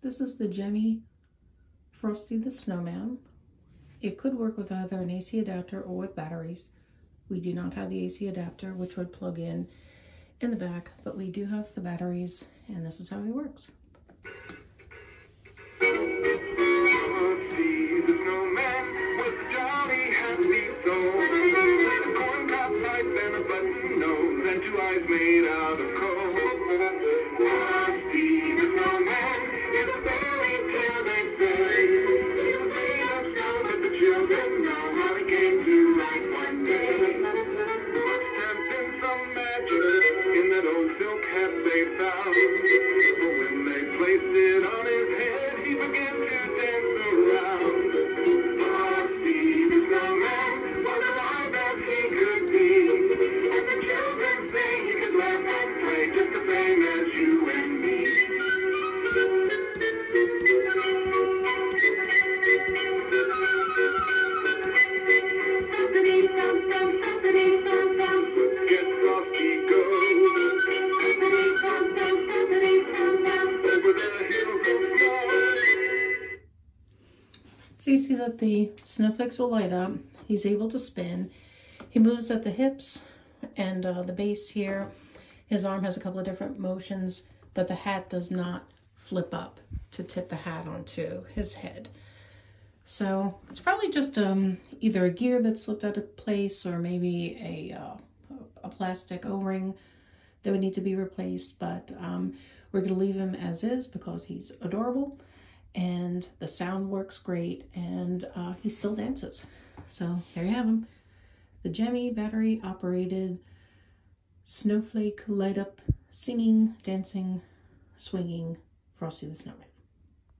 This is the Gemmy Frosty the Snowman. It could work with either an AC adapter or with batteries. We do not have the AC adapter, which would plug in in the back, but we do have the batteries, and this is how he works. made out of coal. Frosty hat they found. So you see that the snowflakes will light up. He's able to spin. He moves at the hips and uh, the base here. His arm has a couple of different motions, but the hat does not flip up to tip the hat onto his head. So it's probably just um, either a gear that slipped out of place or maybe a, uh, a plastic O-ring that would need to be replaced. But um, we're going to leave him as is because he's adorable and the sound works great and uh, he still dances. So there you have him. The Gemmy battery operated snowflake light up singing, dancing, swinging Frosty the Snowman.